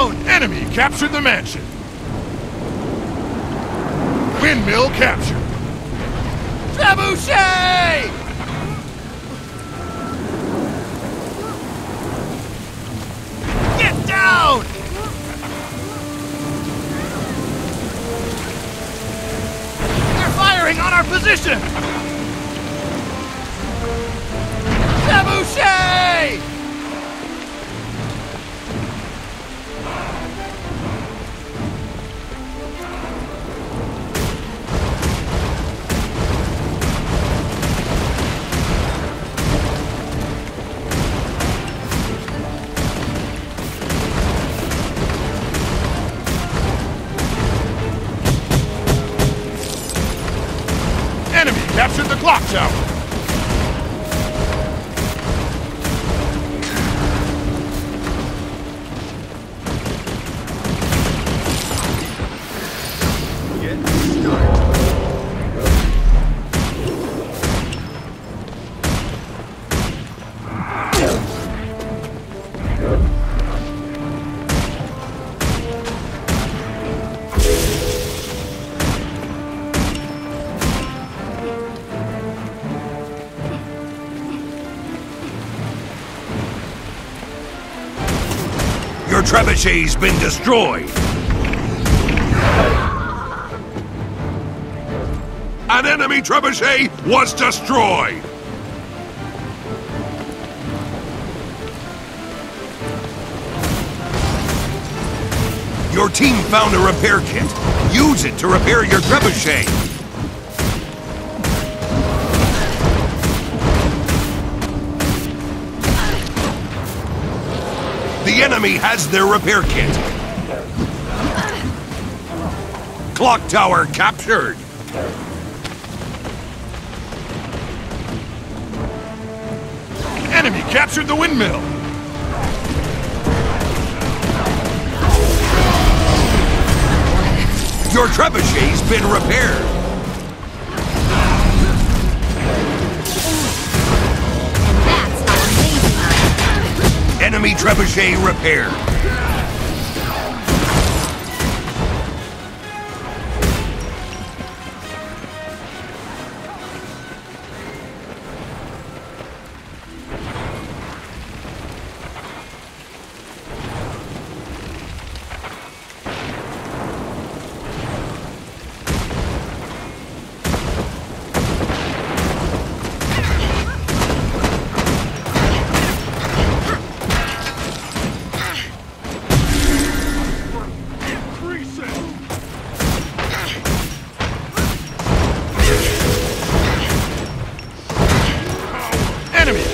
down! Enemy captured the mansion. Windmill captured. Trebuchet! Get down! They're firing on our position! Trebuchet! Captured the clock tower. Your trebuchet's been destroyed. An enemy trebuchet was destroyed. Your team found a repair kit. Use it to repair your trebuchet. The enemy has their repair kit. Clock tower captured. Enemy captured the windmill. Your trebuchet's been repaired. Enemy trebuchet repaired.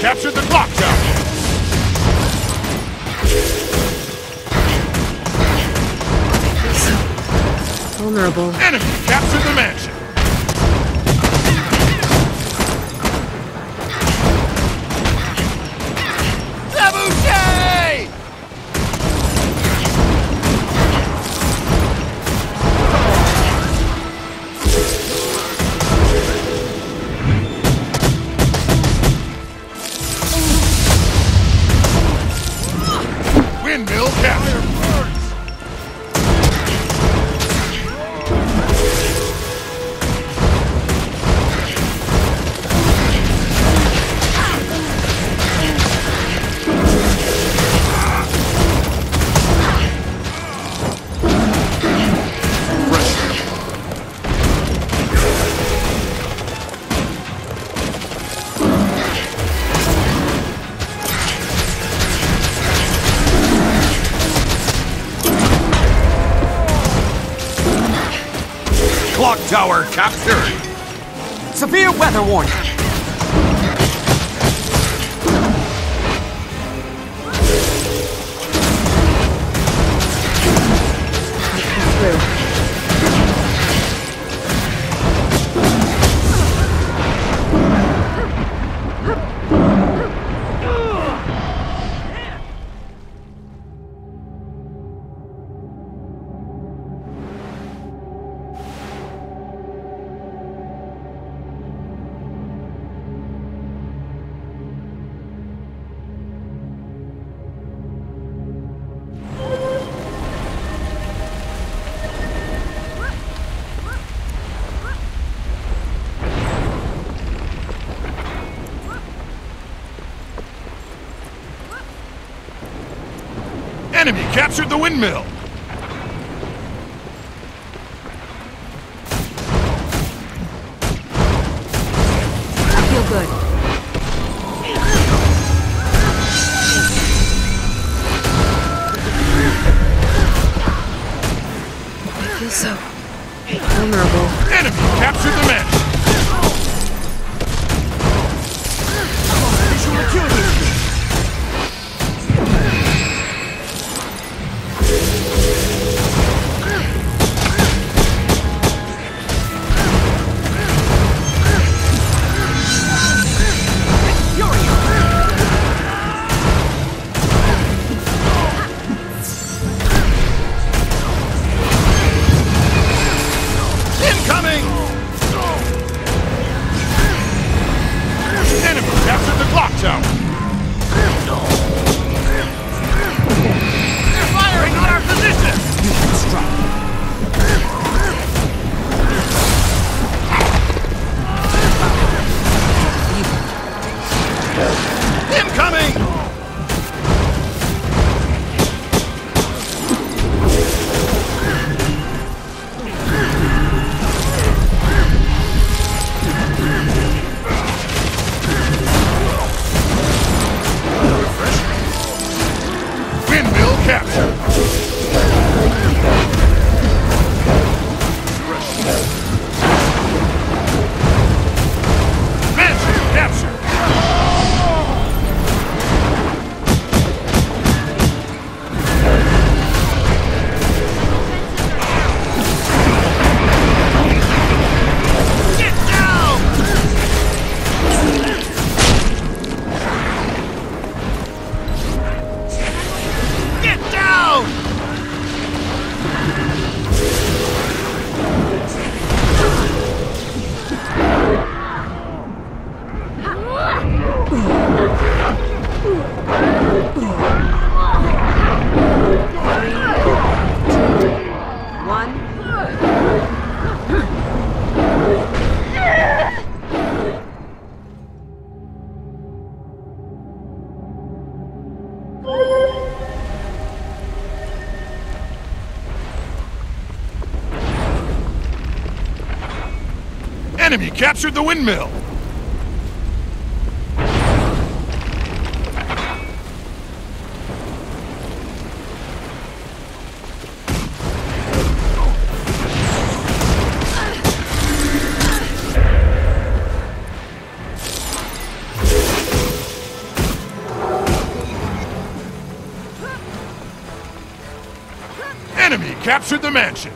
Captured the clock tower. Vulnerable. Enemy captured the mansion. Clock tower captured. Severe weather warning. Enemy captured the windmill. I feel good. I feel so vulnerable. Enemy captured the mansion. Captured the windmill. Enemy captured the mansion.